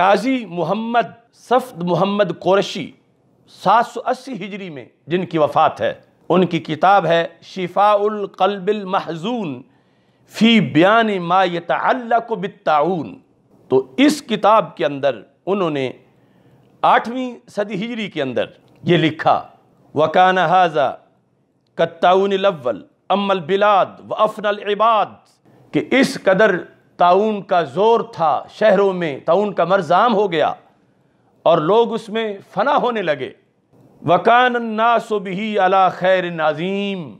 قاضی محمد سفد محمد قورشی سات سو اسی ہجری میں جن کی وفات ہے، ان کی کتاب ہے شفاء القلب المحزون فی بیان ما یتعلق بالتعون تو اس کتاب کے اندر انہوں نے آٹھویں صدی ہجری کے اندر یہ لکھا وَكَانَ هَذَا كَالتَّعُونِ الْأَوَّلِ أَمَّا الْبِلَادِ وَأَفْنَ الْعِبَادِ، کہ اس قدر تعاون کا زور تھا شہروں میں تعاون کا مرز عام ہو گیا اور لوگ اس میں فنا ہونے لگے۔ وَكَانَ النَّاسُ بِهِ عَلَى خَيْرٍ عَظِيمٍ۔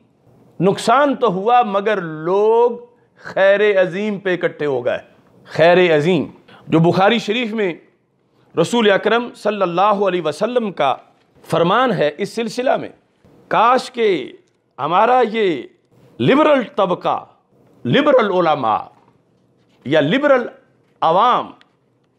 نقصان تو ہوا مگر لوگ خیر عظیم پہ اکٹھے ہو گئے۔ خیر عظیم۔ جو بخاری شریف میں رسول اکرم صلی اللہ علیہ وسلم کا فرمان ہے اس سلسلہ میں، کاش کہ ہمارا یہ لبرل طبقہ لبرل علماء یا لبرل عوام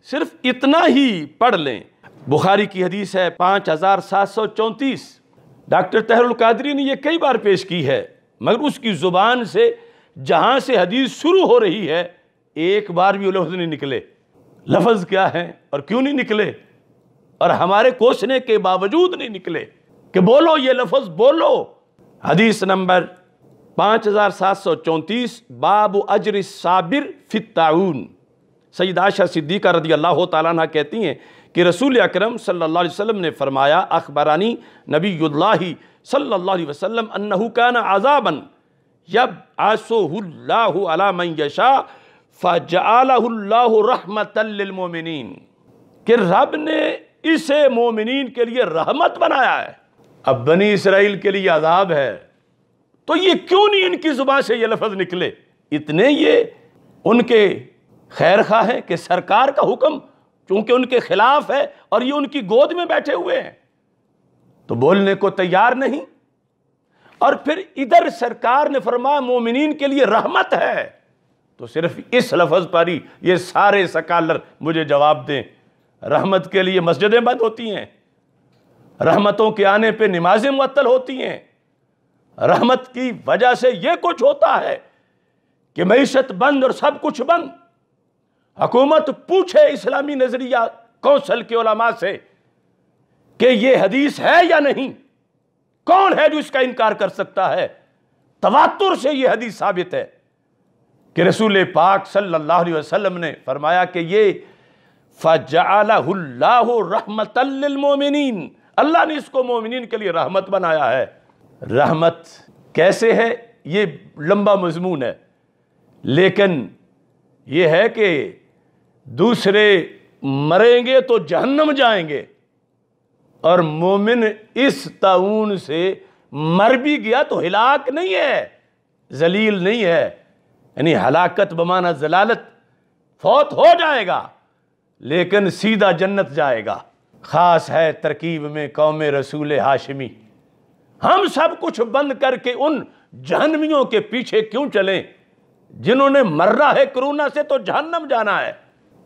صرف اتنا ہی پڑھ لیں۔ بخاری کی حدیث ہے پانچ ہزار سات سو چونتیس۔ ڈاکٹر تہر القادری نے یہ کئی بار پیش کی ہے، مگر اس کی زبان سے، جہاں سے حدیث شروع ہو رہی ہے، ایک بار بھی وہ لفظ نہیں نکلے۔ لفظ کیا ہے اور کیوں نہیں نکلے؟ اور ہمارے کوشنے کے باوجود نہیں نکلے کہ بولو یہ لفظ بولو۔ حدیث نمبر پانچ ہزار سات سو چونتیس باب اجر صابر فی سید عائشہ صدیقہ رضی اللہ تعالیٰ عنہ کہتی ہیں کہ رسول اکرم صلی اللہ علیہ وسلم نے فرمایا، اخبرانی نبی اللہ صلی اللہ علیہ وسلم انہو کان عذابا یب اللہ علی من یشا فجعلہ اللہ رحمت للمومنین کہ رب نے اسے مومنین کے لیے رحمت بنایا ہے۔ اب بنی اسرائیل کے لیے عذاب ہے۔ تو یہ کیوں نہیں ان کی زبان سے یہ لفظ نکلے؟ اتنے یہ ان کے خیر خواہ ہے کہ سرکار کا حکم چونکہ ان کے خلاف ہے اور یہ ان کی گود میں بیٹھے ہوئے ہیں۔ تو بولنے کو تیار نہیں؟ اور پھر ادھر سرکار نے فرمایا مومنین کے لیے رحمت ہے۔ تو صرف اس لفظ پر ہی یہ سارے سکالر مجھے جواب دیں۔ رحمت کے لیے مسجدیں بند ہوتی ہیں۔ رحمتوں کے آنے پہ نمازیں معطل ہوتی ہیں۔ رحمت کی وجہ سے یہ کچھ ہوتا ہے کہ معیشت بند اور سب کچھ بند۔ حکومت پوچھے اسلامی نظریہ کونسل کے علماء سے کہ یہ حدیث ہے یا نہیں؟ کون ہے جو اس کا انکار کر سکتا ہے؟ تواتر سے یہ حدیث ثابت ہے کہ رسول پاک صلی اللہ علیہ وسلم نے فرمایا کہ یہ فَجَعَلَهُ اللَّهُ رَحْمَةً لِّلْمُؤْمِنِينَ۔ اللہ نے اس کو مومنین کے لیے رحمت بنایا ہے۔ رحمت کیسے ہے؟ یہ لمبا مضمون ہے۔ لیکن یہ ہے کہ دوسرے مریں گے تو جہنم جائیں گے۔ اور مومن اس تعاون سے مر بھی گیا تو ہلاک نہیں ہے، ذلیل نہیں ہے۔ یعنی ہلاکت بمانا زلالت فوت ہو جائے گا، لیکن سیدھا جنت جائے گا۔ خاص ہے ترکیب میں قوم رسول ہاشمی۔ ہم سب کچھ بند کر کے ان جہنمیوں کے پیچھے کیوں چلیں؟ جنہوں نے مرنا ہے کرونا سے تو جہنم جانا ہے۔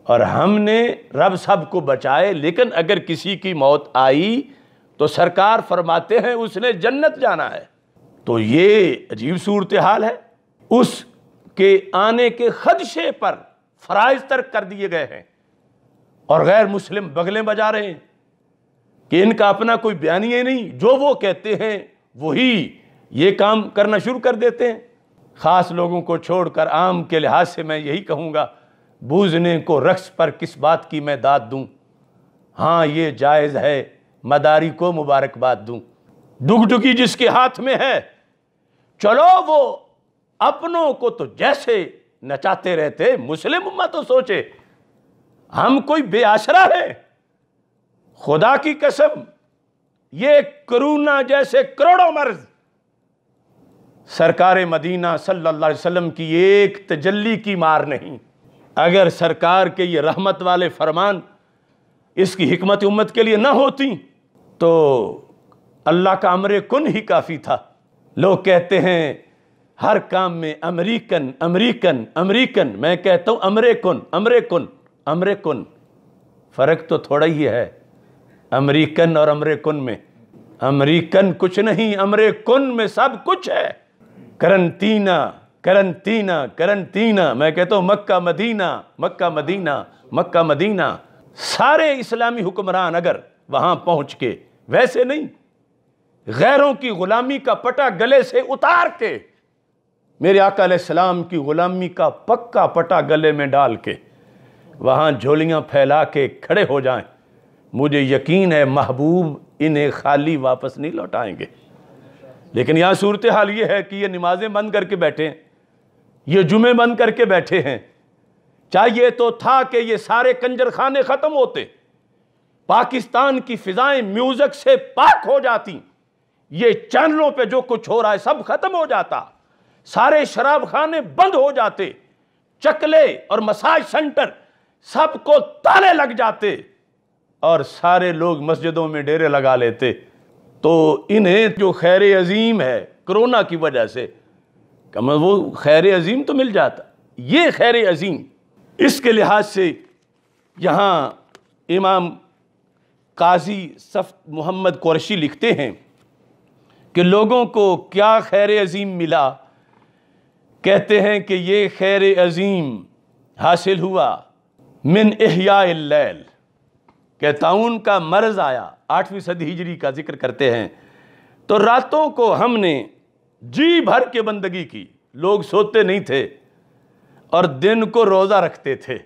اور ہم نے رب سب کو بچائے، لیکن اگر کسی کی موت آئی تو سرکار فرماتے ہیں اس نے جنت جانا ہے۔ تو یہ عجیب صورتحال ہے۔ اس کے آنے کے خدشے پر فرائض ترک کر دیے گئے ہیں۔ اور غیر مسلم بغلیں بجا رہے ہیں۔ کہ ان کا اپنا کوئی بیانیہ نہیں، جو وہ کہتے ہیں وہی یہ کام کرنا شروع کر دیتے ہیں۔ خاص لوگوں کو چھوڑ کر عام کے لحاظ سے میں یہی کہوں گا بوزنے کو رقص پر کس بات کی میں داد دوں؟ ہاں یہ جائز ہے، مداری کو مبارکباد دوں۔ ڈگ ڈگی جس کے ہاتھ میں ہے، چلو وہ اپنوں کو تو جیسے نچاتے رہتے، مسلم امت تو سوچے، ہم کوئی بے آشرا ہے خدا کی قسم، یہ کرونا جیسے کروڑوں مرض۔ سرکار مدینہ صلی اللہ علیہ وسلم کی ایک تجلی کی مار نہیں۔ اگر سرکار کے یہ رحمت والے فرمان اس کی حکمت امت کے لیے نہ ہوتی، تو اللہ کا امر کن ہی کافی تھا۔ لوگ کہتے ہیں، ہر کام میں امریکن امریکن امریکن۔ میں کہتا ہوں امر کن امر کن امر کن۔ فرق تو تھوڑا ہی ہے۔ امریکن اور امر کن میں۔ امریکن کچھ نہیں امر کن میں سب کچھ ہے۔ کرنٹینہ کرنٹینہ کرنٹینہ میں کہتا ہوں مکہ، مدینہ مکہ مدینہ مکہ، مدینہ۔ سارے اسلامی حکمران اگر وہاں پہنچ کے، ویسے نہیں، غیروں کی غلامی کا پٹا گلے سے اتار کے، میرے آقا علیہ السلام کی غلامی کا پکا پٹا گلے میں ڈال کے، وہاں جھولیاں پھیلا کے کھڑے ہو جائیں۔ مجھے یقین ہے محبوب انہیں خالی واپس نہیں لوٹائیں گے۔ لیکن یہاں صورتحال یہ ہے کہ یہ نمازیں بند کر کے بیٹھے ہیں۔ یہ جمعے بند کر کے بیٹھے ہیں۔ چاہیے تو تھا کہ یہ سارے کنجر خانے ختم ہوتے۔ پاکستان کی فضائیں میوزک سے پاک ہو جاتی۔ یہ چینلوں پہ جو کچھ ہو رہا ہے سب ختم ہو جاتا۔ سارے شراب خانے بند ہو جاتے۔ چکلے اور مساج سنٹر سب کو تالے لگ جاتے۔ اور سارے لوگ مسجدوں میں ڈیرے لگا لیتے۔ تو انہیں جو خیر عظیم ہے کرونا کی وجہ سے وہ خیر عظیم تو مل جاتا۔ یہ خیر عظیم۔ اس کے لحاظ سے یہاں امام قاضی صف محمد قرشی لکھتے ہیں کہ لوگوں کو کیا خیر عظیم ملا؟ کہتے ہیں کہ یہ خیر عظیم حاصل ہوا من احیاء اللیل۔ کہ تعاون کا مرض آیا، آٹھویں صدی ہجری کا ذکر کرتے ہیں۔ تو راتوں کو ہم نے جی بھر کے بندگی کی، لوگ سوتے نہیں تھے اور دن کو روزہ رکھتے تھے۔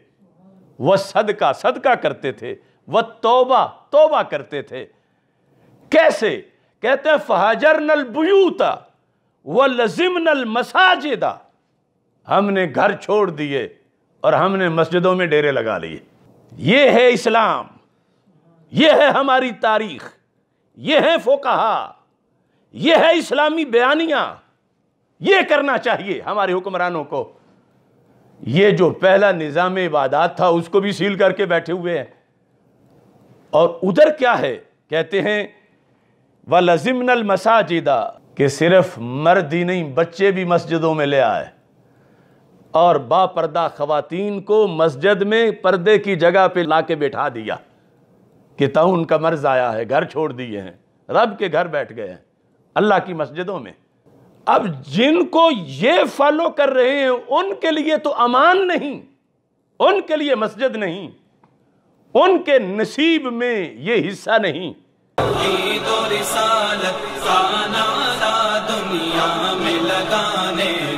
وہ صدقہ صدقہ کرتے تھے، وہ توبہ توبہ کرتے تھے۔ کیسے؟ کہتے ہیں فہجرن البیوتا ولزمن المساجدہ ہم نے گھر چھوڑ دیے اور ہم نے مسجدوں میں ڈیرے لگا لیے۔ یہ ہے اسلام۔ یہ ہے ہماری تاریخ، یہ ہے فوکہا یہ ہے اسلامی بیانیاں۔ یہ کرنا چاہیے ہمارے حکمرانوں کو۔ یہ جو پہلا نظام عبادات تھا، اس کو بھی سیل کر کے بیٹھے ہوئے ہیں۔ اور ادھر کیا ہے؟ کہتے ہیں وَلَزِمْنَ الْمَسَاجِدَ، کہ صرف مرد ہی نہیں، بچے بھی مسجدوں میں لے آئے۔ اور با پردہ خواتین کو مسجد میں پردے کی جگہ پہ لا کے بیٹھا دیا۔ کہ ان کا مرض آیا ہے، گھر چھوڑ دیے ہیں۔ رب کے گھر بیٹھ گئے ہیں۔ اللہ کی مسجدوں میں۔ اب جن کو یہ فالو کر رہے ہیں، ان کے لیے تو امان نہیں۔ ان کے لیے مسجد نہیں۔ ان کے نصیب میں یہ حصہ نہیں۔ دنیا میں لگانے۔